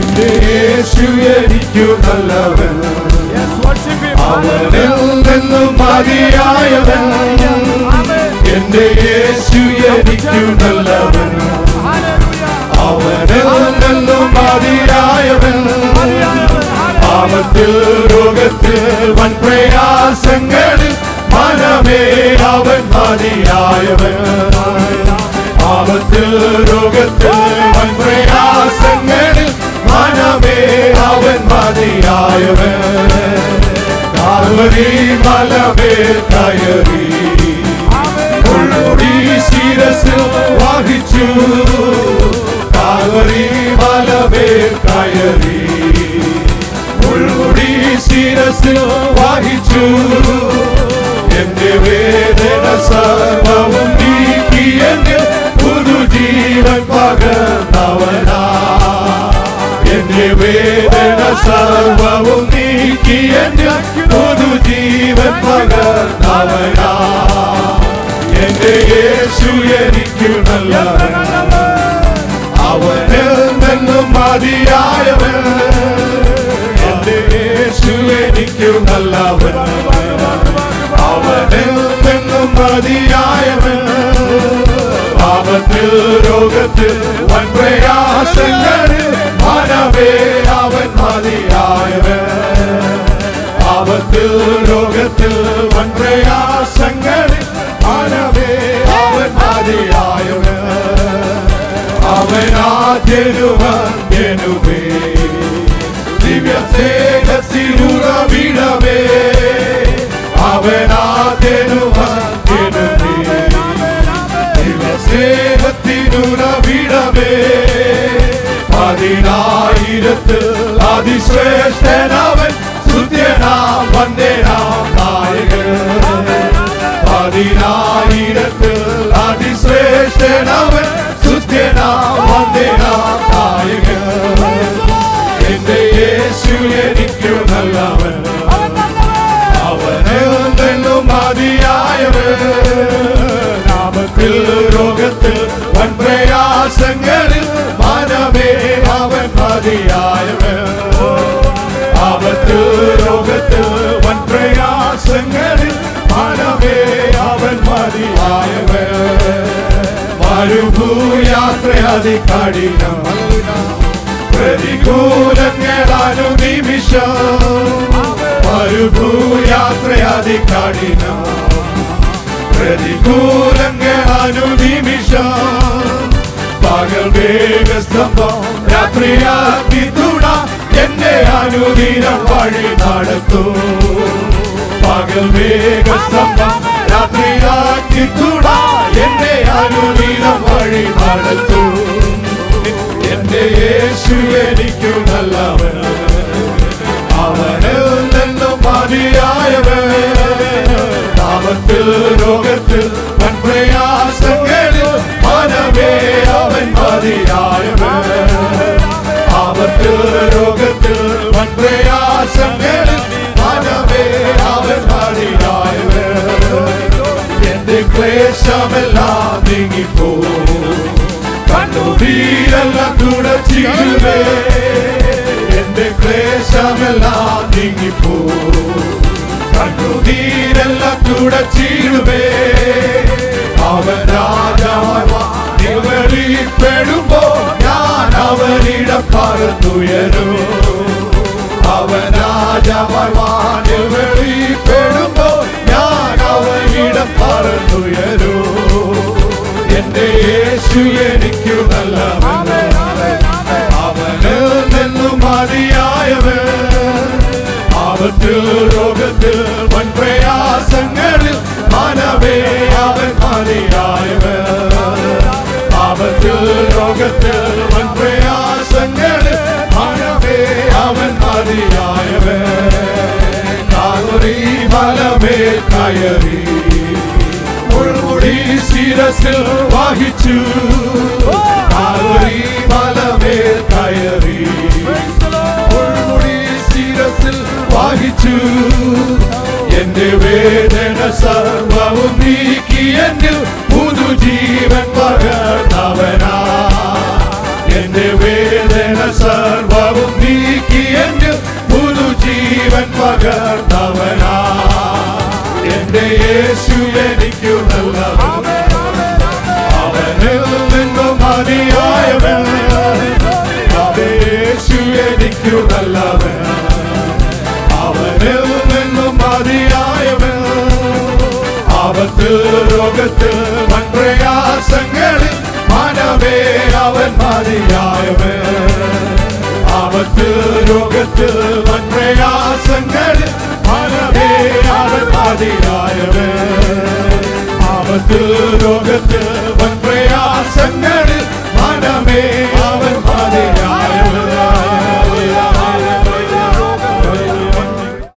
എന്റെ യേശു എനിക്കു നല്ലവൻ. അവനിൽ നിന്നും മതിയായവൻ. എന്റെ യേശു എനിക്കു നല്ലവൻ. അവനിൽ നിന്നും മതിയായവൻ. പാപത്തിൽ രോഗത്തിൽ വൻ പ്രയാസങ്ങളിൽ മനമേ അവൻ മതിയായവൻ. പാപത്തിൽ രോഗത്തിൽ വൻ പ്രയാസങ്ങളിൽ മനമേ അവൻ മതിയായവൻ. കാവരി മലമേൽ കയറി. കൊള്ളുടി ശിരസിൽ വഹിച്ചു. കാവരി മലമേൽ കയറി. കൊള്ളുടി ശിരസിൽ വഹിച്ചു. എന്റെ വേദന സർവവും നീക്കി എന്നിൽ പുതുജീവൻ പകർന്നവനാ വേദന സർവവും നീക്കിയ പുതു ജീവൻ പകർന്നവനാ. എന്റെ യേശു എനിക്കു നല്ലവൻ അവനിൽ നിന്നും മതിയായവൻ. എന്റെ യേശു എനിക്കു നല്ലവൻ. അവനിൽ നിന്നും മതിയായവൻ. പാപത്തിൽ രോഗത്തിൽ വൻ പാപത്തിൽ രോഗത്തിൽ വൻ പ്രയാസങ്ങളിൽ മനവേ അവൻ മതിയായവൻ അവനാദ്യനുവന്യനുമേ ദിവ്യസേനത്തിനുറവിടമേ അവനാദ്യനുവന്യനുമേ ദിവ്യസേനത്തിനുറവിടമേ പതിനായിരത്തിൽ അതിശ്രേഷ്ഠനവൻ അവൻ മതിയായവൻ. മരുഭൂയാത്ര അതികഠിനം. പ്രതികൂലങ്ങളാനു നിമിഷം. മരുഭൂയാത്ര അതികഠിനം. പ്രതികൂലങ്ങളാനു നിമിഷം. പകൽ വേഗസ്തംഭം രാത്രിയാക്കി തുണ എന്നെ അനുദിനം വഴി നടത്തു. പകൽ വേഗസ്തംഭം രാത്രിയാക്കി തുണ എന്നെ അനുദിനം വഴി നടത്തു എന്റെ യേശു എനിക്കു നല്ലവൻ അവനിൽ നിന്നും മതിയായവൻ താപത്തിൽ രോഗത്തിൽ പ്രയാസങ്ങളിൽ മനമേ അവൻ മതിയായവൻ ആപത്തിൽ ക്ലേശമെല്ലാം നീങ്ങിപ്പോ കണ്ണുനീരെല്ലാം തുടച്ചിരുവേ എന്റെ ക്ലേശമെല്ലാം നീങ്ങിപ്പോ കണ്ണുനീരെല്ലാം തുടച്ചിരുവേ അവൻ രാജാവായി പെടുമ്പോ ഞാൻ അവനിടം പറന്നുയരും അവൻ രാജാവായി പെടുമ്പോ ഞാൻ അവനിടം പറന്നുയരും യേശു എനിക്കു നല്ലവൻ അവനിൽ നിന്നും മതിയായവൻ. ആപത്തിൽ രോഗത്തിൽ വൻ പ്രയാസങ്ങളിൽ മനവേ അവൻ മതിയായവൻ. ആപത്തിൽ രോഗത്തിൽ വൻ പ്രയാസങ്ങളിൽ മനവേ അവൻ മതിയായവൻ. കാലുറി മലമേ കയറി. ഉൾമുടി ശിരസിൽ വഹിച്ചു കാലുറി മലമേൽ കയറി. ഉൾമുടി ശിരസിൽ വാഹിച്ചു. എന്റെ വേദന സർവവും നീക്കി എന്നിൽ എനിക്കു നല്ലവൻ അവനിൽ നിന്നും മതിയായവൻ. ആപത്ത് രോഗത്തിൽ വൻപ്രയാസങ്ങളിൽ മനമേ അവൻ മതിയായവൻ. ആപത്ത് രോഗത്തിൽ വൻപ്രയാസങ്ങളിൽ മനമേ അവൻ മതിയായവൻ. ആപത്ത്